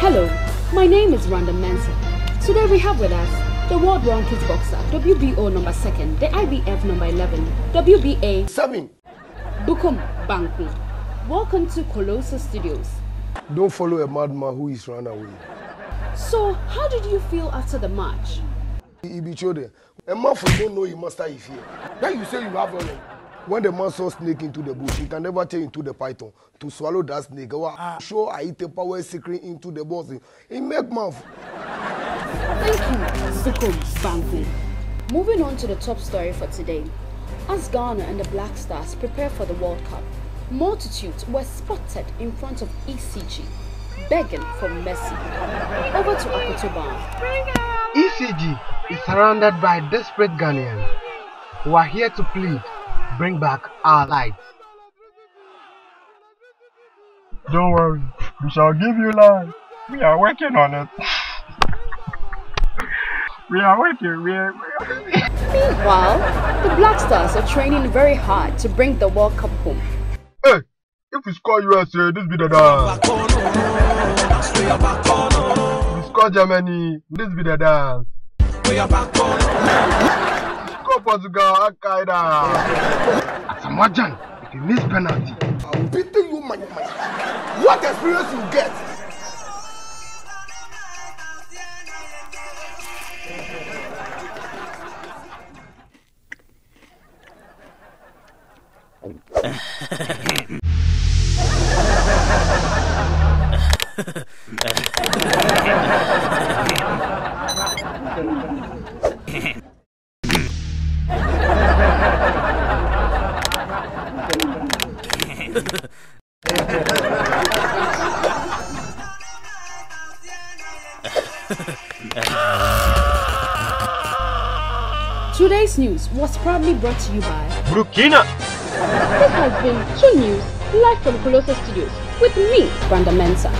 Hello, my name is Randa Mensah. Today we have with us the world rankings boxer, WBO number 2nd, the IBF number 11, WBA 7. Bukom Banku. Welcome to Colossal Studios. Don't follow a madman who is run away. So, how did you feel after the match? He be children. A man for don't know he master is here. Then you say you have knowledge. When the man saw snake into the bush, he can never turn into the python to swallow that snake. Or ah. show I eat a power secret into the boss. He make mouth. Thank you, Bukum Banku. Moving on to the top story for today. As Ghana and the Black Stars prepare for the World Cup, multitudes were spotted in front of ECG, begging for mercy. Over to Akotoban. ECG is surrounded by desperate Ghanaians who are here to plead bring back our light. Don't worry, we shall give you life. We are working on it. we are working. We are. Meanwhile, the Black Stars are training very hard to bring the World Cup home. Hey, if we score USA, this be the dance. If we score Germany, this be the dance. Score Portugal, Al Qaeda. Samajan, if you miss penalty, I'll beat you, man. man. What experience you get? Today's news was proudly brought to you by Burkina. This has been Two News live from Colossal Studios with me, Branda Mensa.